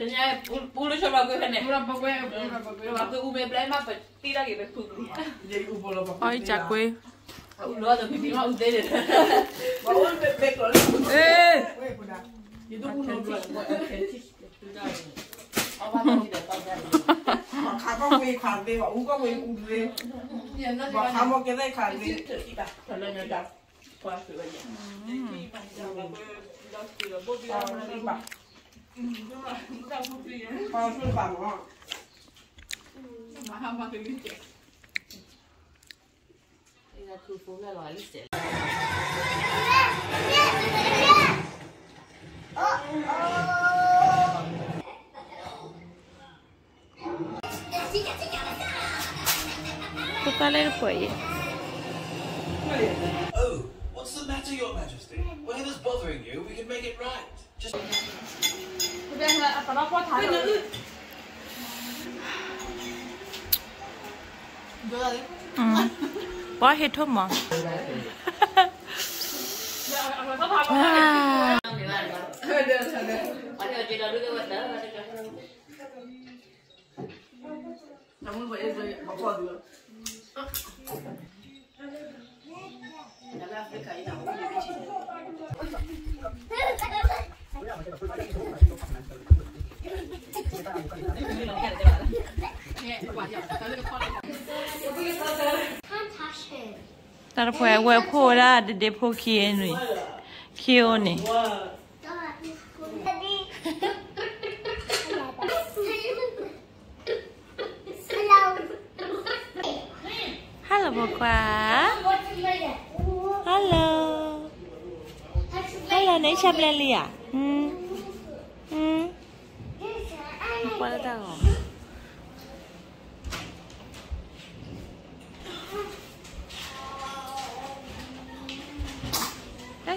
Tenía un pulo yo para que Pura para que pura para que problema, pues tira que ves tú. Y el upo lo para. Ay, chacue. Lo hago mi prima ustedes. Vamos a ver peco. Eh. Yo tengo un hombre. 가방 왜 관대 와 우가 왜 우래 와 가방 깨다 관대 그러면 다 봤어 그냥 음. foi. Oh, what's the matter, Your Majesty? Whatever's bothering you, we can make it right. Just... Bên là bà bác quá thái rồi. Bỏ hết thôi mà. À. Hãy subscribe cho kênh Ghiền Mì Gõ Để không bỏ lỡ những video hấp dẫn Tar fue we pora de de po kienui. Kione. Hello Bokwa. Hello. Hello, nãy chăm lên liền. Ừ. Ừ. Qua đâu?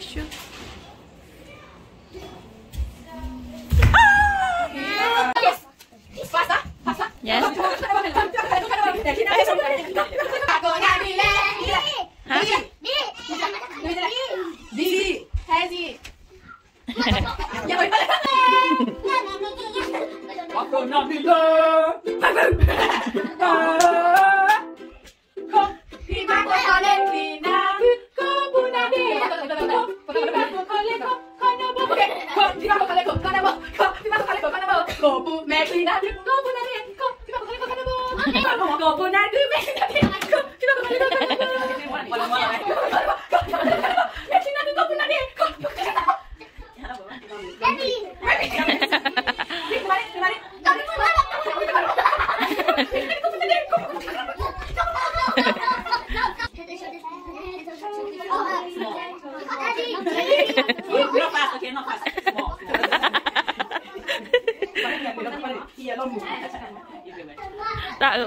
Cascio. Ah! Yes! Passa! Passa! Yes! Yes! Tiraba caneco com a mão, tirava caneco com a mão, copo, mexe na copo na rede, copo, tirava caneco com a mão, copo na rede, mexe na rede, copo, tirava caneco com a mão.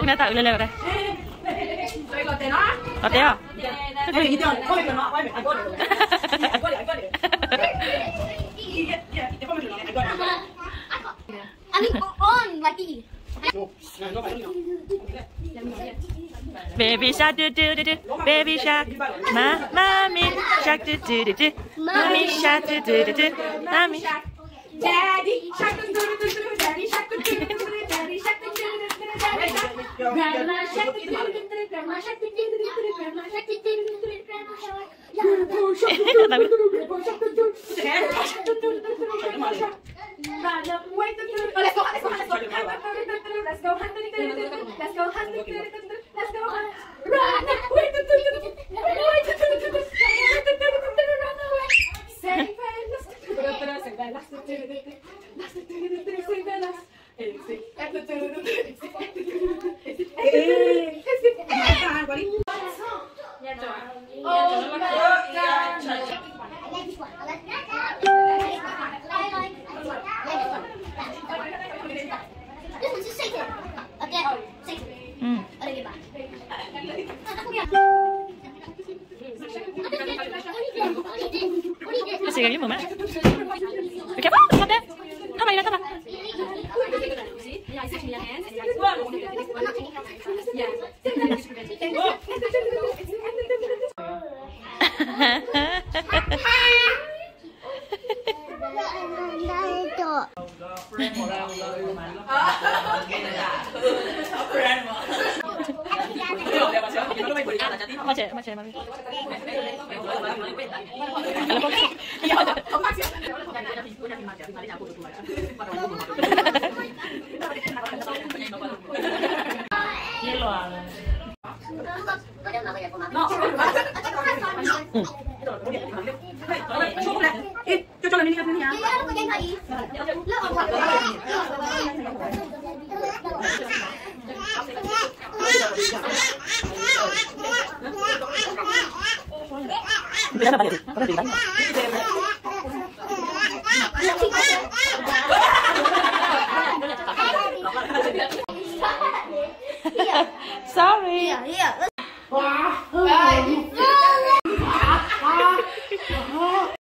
nó tự lên lên đây Tôi có tên nó Có tên không? Có tên không? Có tên nó, quay mình, anh có được Anh có được, anh có được Anh on lagi Baby shark do do do do, baby shark, ma mommy shark do do do do, mommy shark do do do do, mommy shark, daddy shark do do do do, daddy shark do do do. Let's go, let's go, 哋叫咩？阿四嘅羽毛咩？你夹翻，夹咩？他咪啦，他咪。哈哈哈哈哈哈！马姐，马姐，马姐。你乱了。No. 嗯。嗯。嗯。嗯。嗯。嗯。嗯。嗯。嗯。嗯。嗯。嗯。慢慢点，慢慢点，慢慢点。